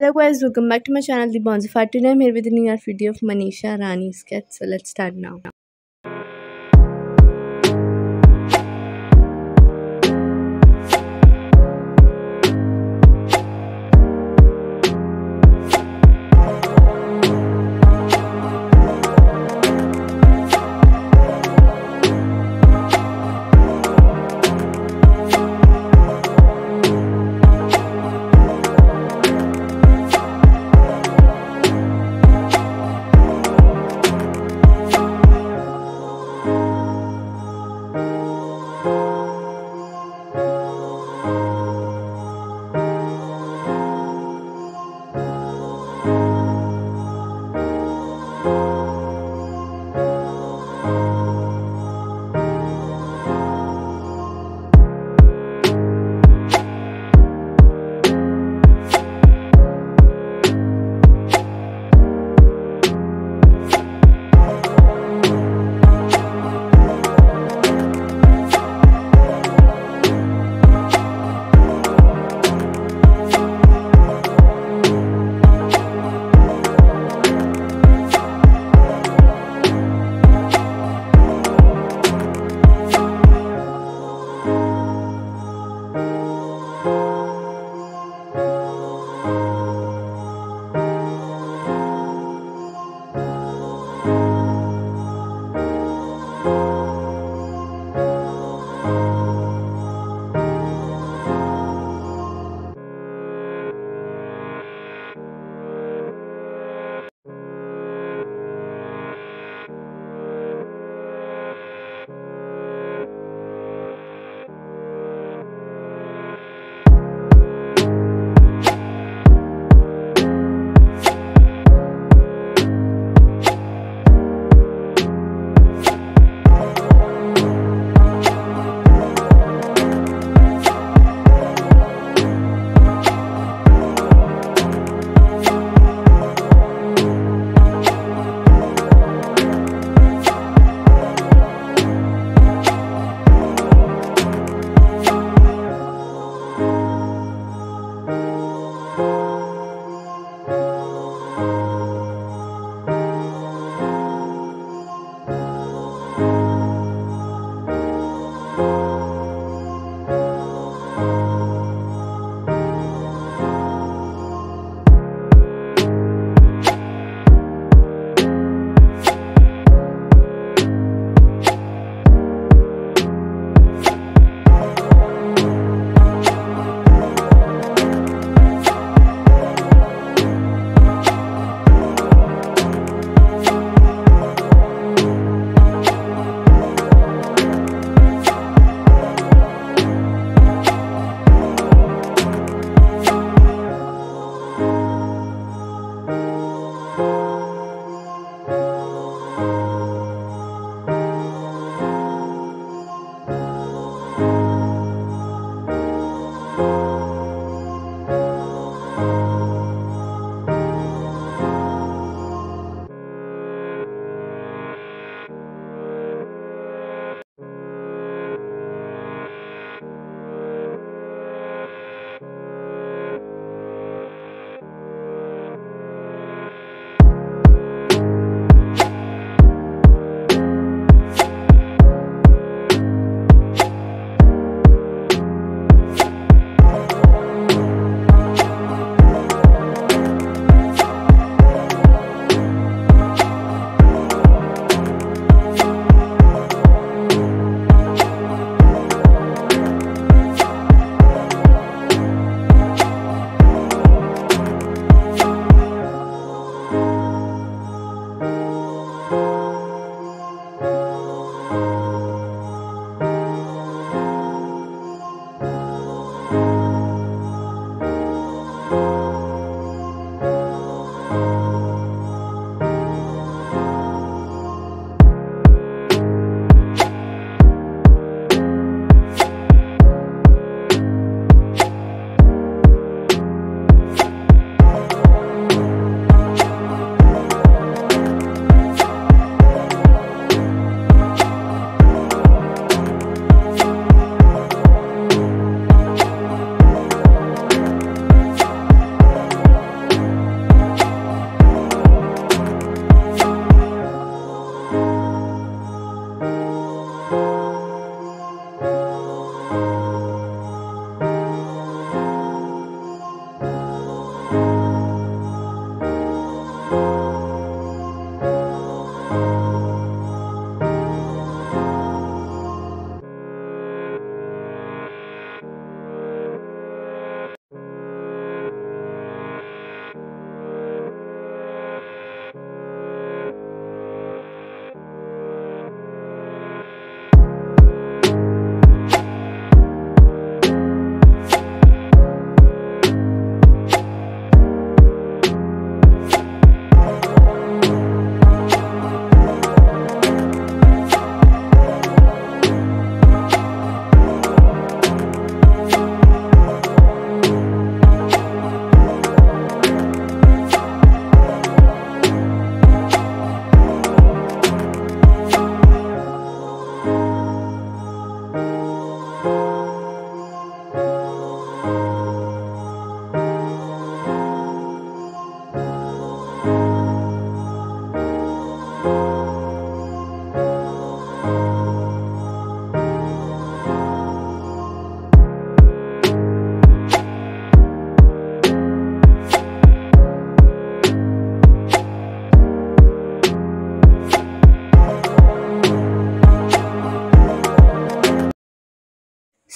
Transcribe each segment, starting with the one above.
Hello guys, welcome back to my channel The Bonds of Art. Today I'm here with a new art video of Manisha Rani sketch. So let's start now.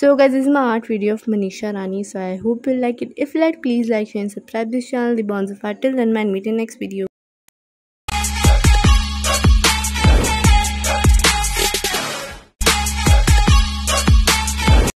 So guys this is my art video of manisha rani. So i hope you like it. If you like please like share and subscribe this channel. The bonds of art. Till then man meet in next video